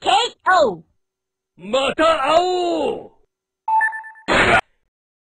KO! また会おう